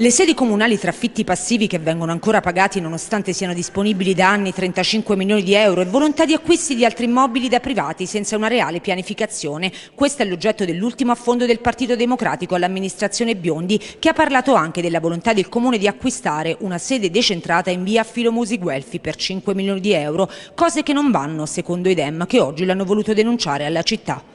Le sedi comunali tra affitti passivi che vengono ancora pagati nonostante siano disponibili da anni 35 milioni di euro e volontà di acquisti di altri immobili da privati senza una reale pianificazione. Questo è l'oggetto dell'ultimo affondo del Partito Democratico all'amministrazione Biondi che ha parlato anche della volontà del Comune di acquistare una sede decentrata in via Filomusi Guelfi per 5 milioni di euro, cose che non vanno secondo i Dem che oggi l'hanno voluto denunciare alla città.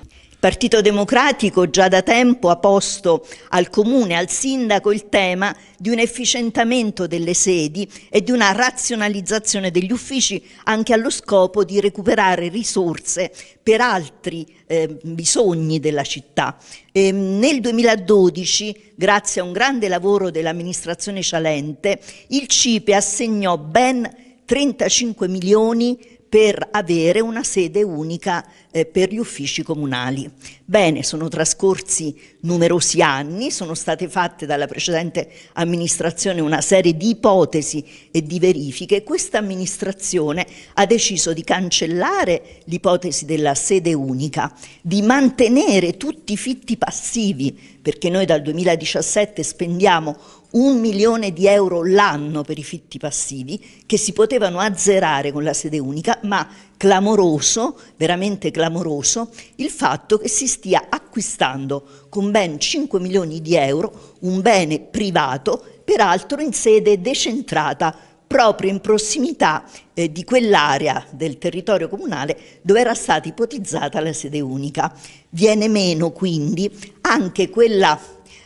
Partito Democratico già da tempo ha posto al Comune, al Sindaco, il tema di un efficientamento delle sedi e di una razionalizzazione degli uffici anche allo scopo di recuperare risorse per altri eh, bisogni della città. E nel 2012, grazie a un grande lavoro dell'amministrazione Cialente, il CIPE assegnò ben 35 milioni per avere una sede unica eh, per gli uffici comunali. Bene, sono trascorsi numerosi anni, sono state fatte dalla precedente amministrazione una serie di ipotesi e di verifiche. Questa amministrazione ha deciso di cancellare l'ipotesi della sede unica, di mantenere tutti i fitti passivi, perché noi dal 2017 spendiamo un milione di euro l'anno per i fitti passivi che si potevano azzerare con la sede unica, ma clamoroso, veramente clamoroso, il fatto che si stia acquistando con ben 5 milioni di euro un bene privato, peraltro in sede decentrata proprio in prossimità eh, di quell'area del territorio comunale dove era stata ipotizzata la sede unica. Viene meno quindi anche quella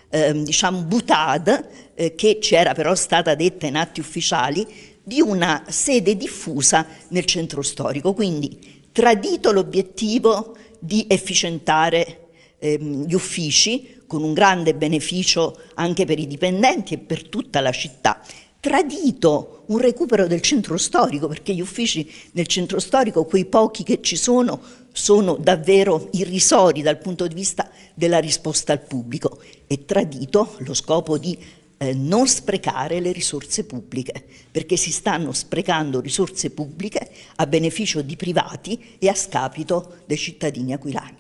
eh, diciamo butad eh, che c'era però stata detta in atti ufficiali di una sede diffusa nel centro storico, quindi tradito l'obiettivo di efficientare ehm, gli uffici con un grande beneficio anche per i dipendenti e per tutta la città, tradito un recupero del centro storico, perché gli uffici nel centro storico, quei pochi che ci sono, sono davvero irrisori dal punto di vista della risposta al pubblico, e tradito lo scopo di eh, non sprecare le risorse pubbliche, perché si stanno sprecando risorse pubbliche a beneficio di privati e a scapito dei cittadini aquilani.